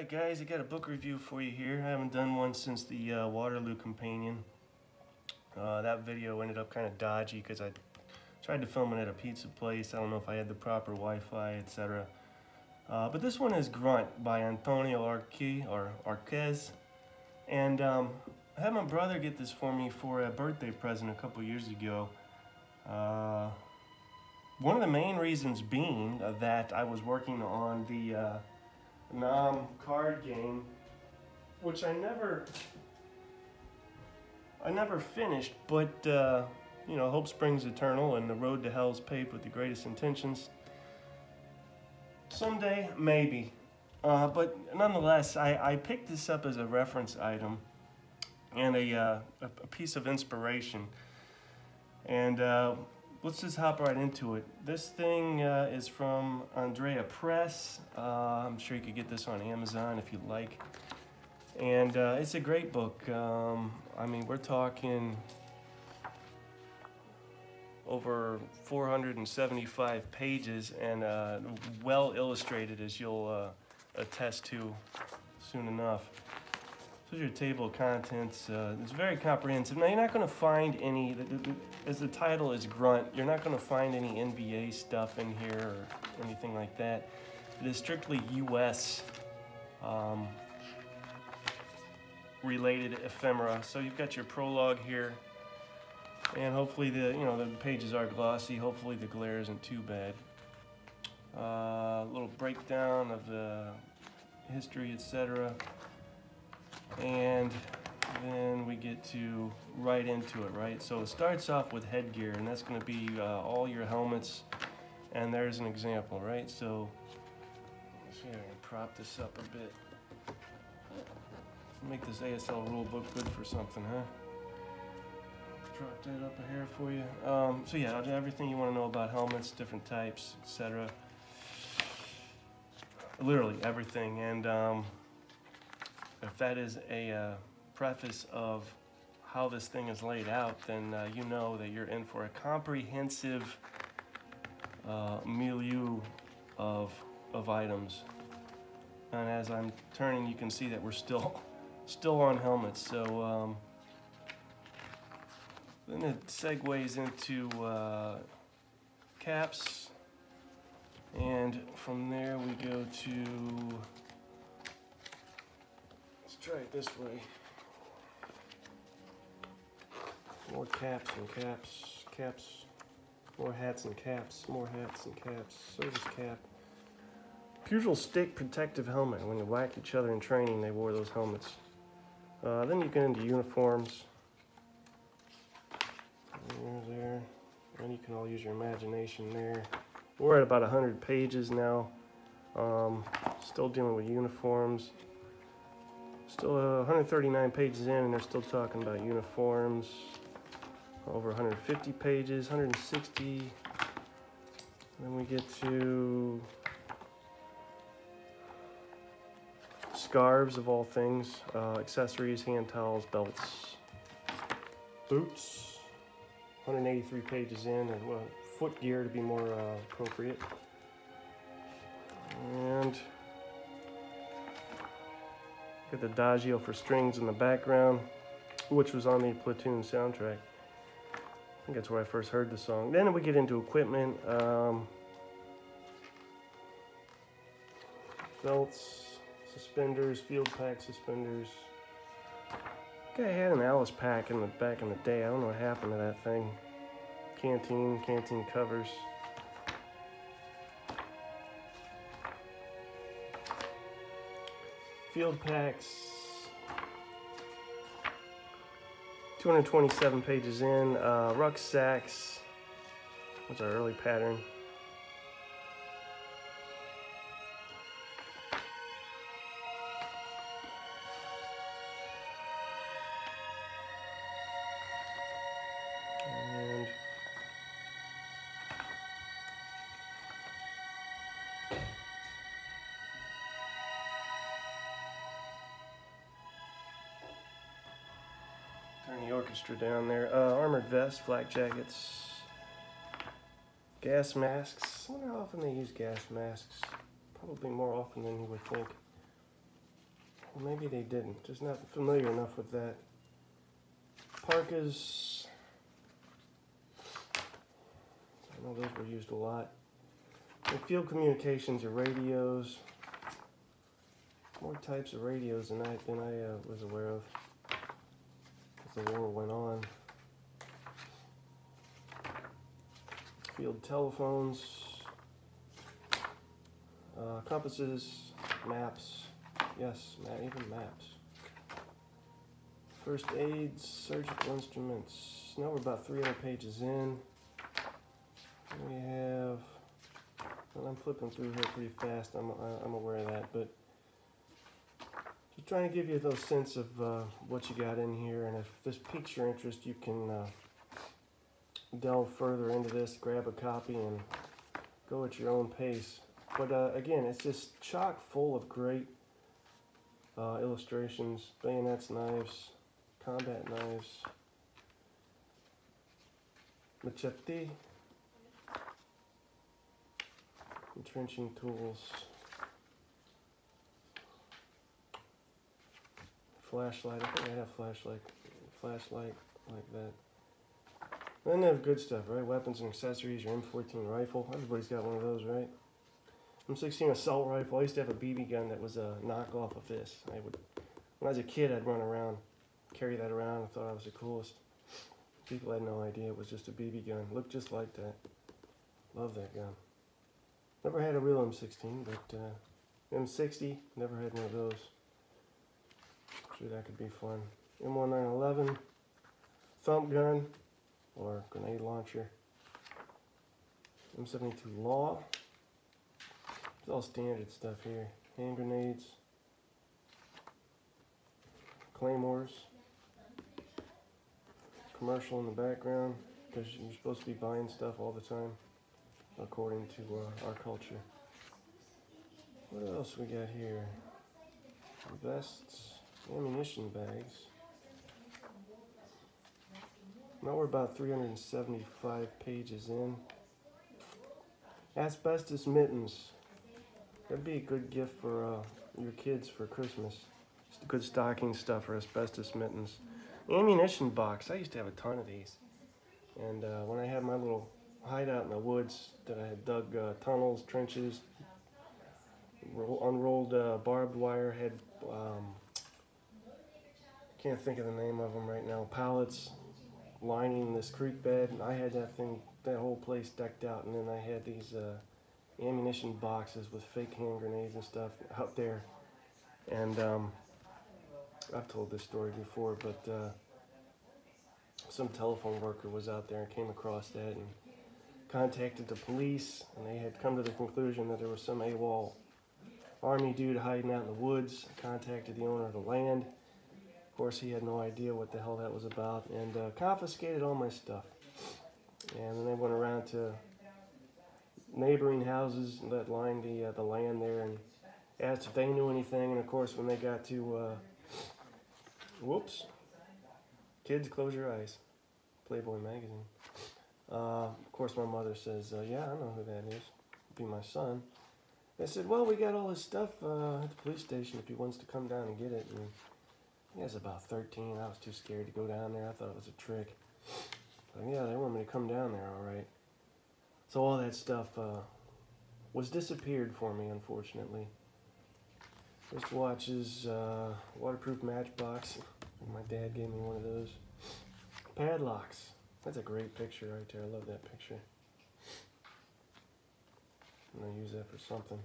Hi guys, I got a book review for you here. I haven't done one since the uh, Waterloo Companion. Uh, that video ended up kind of dodgy because I tried to film it at a pizza place. I don't know if I had the proper Wi-Fi, etc. Uh, but this one is Grunt by Antonio Arque, or Arquez. And um, I had my brother get this for me for a birthday present a couple years ago. Uh, one of the main reasons being that I was working on the Nam card game, which I never, I never finished, but uh, you know, hope springs eternal and the road to hell is paved with the greatest intentions. Someday, maybe. Uh, but nonetheless, I, I picked this up as a reference item and a, uh, a, piece of inspiration. And uh, let's just hop right into it. This thing uh, is from Andrea Press. Uh, I'm sure you could get this on Amazon if you'd like. And uh, it's a great book. Um, I mean, we're talking over 475 pages and uh, well illustrated as you'll uh, attest to soon enough. So your table of contents. Uh, it's very comprehensive. Now you're not going to find any, as the title is Grunt, you're not going to find any NVA stuff in here or anything like that. It is strictly U.S. Um, related ephemera. So you've got your prologue here, and hopefully the you know the pages are glossy. Hopefully the glare isn't too bad. A uh, little breakdown of the history, etc and then we get to right into it, right? So it starts off with headgear, and that's going to be uh, all your helmets, and there's an example, right? So let's see if I can prop this up a bit. Make this ASL rulebook good for something, huh? Prop that up a hair for you. Um, so yeah, everything you want to know about helmets, different types, etc. Literally everything, and um, if that is a uh, preface of how this thing is laid out, then uh, you know that you're in for a comprehensive uh, milieu of, of items. And as I'm turning, you can see that we're still, still on helmets. So um, then it segues into uh, caps. And from there we go to try it this way. More caps and caps, caps, more hats and caps, more hats and caps, service cap. Pugil stick protective helmet. When you whack each other in training, they wore those helmets. Uh, then you get into uniforms. There, there. And you can all use your imagination there. We're at about 100 pages now. Um, still dealing with uniforms. Still uh, 139 pages in and they're still talking about uniforms. Over 150 pages, 160. Then we get to scarves of all things, uh, accessories, hand towels, belts, boots. 183 pages in, and well, foot gear to be more uh, appropriate. And Got the Adagio for strings in the background, which was on the Platoon soundtrack. I think that's where I first heard the song. Then we get into equipment. Um, belts, suspenders, field pack suspenders. I had an ALICE pack in the back in the day. I don't know what happened to that thing. Canteen, canteen covers. Field packs. 227 pages in. Uh, rucksacks. What's our early pattern? Orchestra down there. Uh, armored vest, flak jackets, gas masks. I wonder how often they use gas masks. Probably more often than you would think. Well, maybe they didn't. Just not familiar enough with that. Parkas. I know those were used a lot. And field communications are radios. More types of radios than I than I uh, was aware of as the war went on. Field telephones, uh, compasses, maps. Yes, even maps. First aid, surgical instruments. Now we're about 300 pages in. We have, well, I'm flipping through here pretty fast. I'm, I'm aware of that, but just trying to give you those sense of uh, what you got in here. And if this piques your interest, you can uh, delve further into this, grab a copy, and go at your own pace. But uh, again, it's just chock full of great uh, illustrations, bayonets, knives, combat knives, machete, entrenching tools, flashlight. I think I have flashlight, flashlight like that. Then they have good stuff, right? Weapons and accessories. Your M14 rifle. Everybody's got one of those, right? M16 assault rifle. I used to have a BB gun that was a knockoff of this. I would, when I was a kid, I'd run around, carry that around. I thought I was the coolest. People had no idea it was just a BB gun. Looked just like that. Love that gun. Never had a real M16, but uh, M60, never had one of those. That could be fun. M1911, thump gun, or grenade launcher. M72 LAW. It's all standard stuff here. Hand grenades, claymores, commercial in the background because you're supposed to be buying stuff all the time according to uh, our culture. What else we got here? Vests, ammunition bags. Now we're about 375 pages in. Asbestos mittens. That'd be a good gift for uh, your kids for Christmas. Just good stocking stuff for asbestos mittens. Ammunition box. I used to have a ton of these. And uh, when I had my little hideout in the woods that I had dug uh, tunnels, trenches, roll, unrolled uh, barbed wire, had, um, can't think of the name of them right now, pallets lining this creek bed. And I had that thing, that whole place decked out, and then I had these uh, ammunition boxes with fake hand grenades and stuff out there. And um, I've told this story before, but uh, some telephone worker was out there and came across that and contacted the police, and they had come to the conclusion that there was some AWOL army dude hiding out in the woods. Contacted the owner of the land. Course, he had no idea what the hell that was about, and uh, confiscated all my stuff. And then they went around to neighboring houses that lined the uh, the land there and asked if they knew anything. And of course, when they got to, uh, whoops, kids, close your eyes, Playboy magazine. Uh, of course, my mother says, uh, "Yeah, I know who that is. It'd be my son." They said, "Well, we got all his stuff uh, at the police station. If he wants to come down and get it." And he was about 13. I was too scared to go down there. I thought it was a trick. But yeah, they want me to come down there, all right. So all that stuff uh, was disappeared for me, unfortunately. Wristwatches, uh, waterproof matchbox. My dad gave me one of those. Padlocks. That's a great picture right there. I love that picture. I'm gonna use that for something.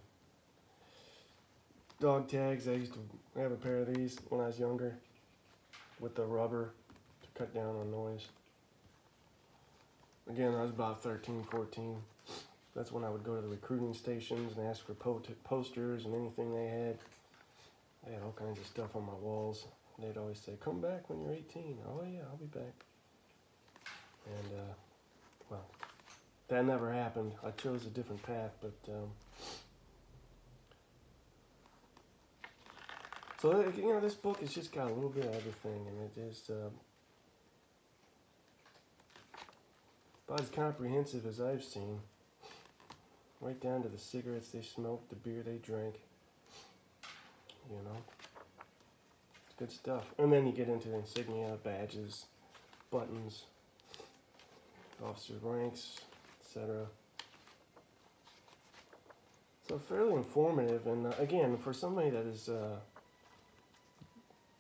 Dog tags. I used to have a pair of these when I was younger with the rubber to cut down on noise. Again, I was about 13, 14. That's when I would go to the recruiting stations and ask for po posters and anything they had. I had all kinds of stuff on my walls. They'd always say, come back when you're 18. Oh yeah, I'll be back. And, uh, well, that never happened. I chose a different path, but, um, so, you know, this book has just got a little bit of everything, and it is, uh, about as comprehensive as I've seen. Right down to the cigarettes they smoked, the beer they drank. You know. good stuff. And then you get into insignia, badges, buttons, officer ranks, etc. So fairly informative, and uh, again, for somebody that is uh,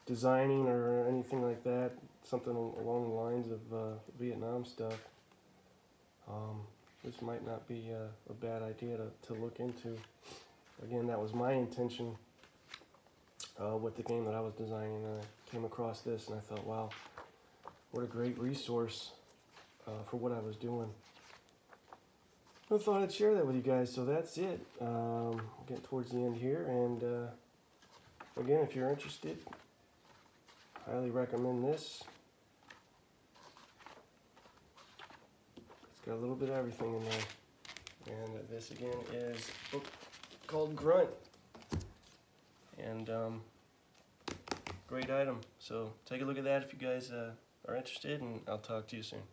designing or anything like that, something along the lines of uh, Vietnam stuff, um, this might not be uh, a bad idea to, to look into. Again, that was my intention uh, with the game that I was designing. And I came across this and I thought, wow, what a great resource uh, for what I was doing. I thought I'd share that with you guys. So that's it. Um, getting towards the end here, and uh, again, if you're interested, highly recommend this. It's got a little bit of everything in there, and this again is a book called Grunt, and um, great item. So take a look at that if you guys uh, are interested, and I'll talk to you soon.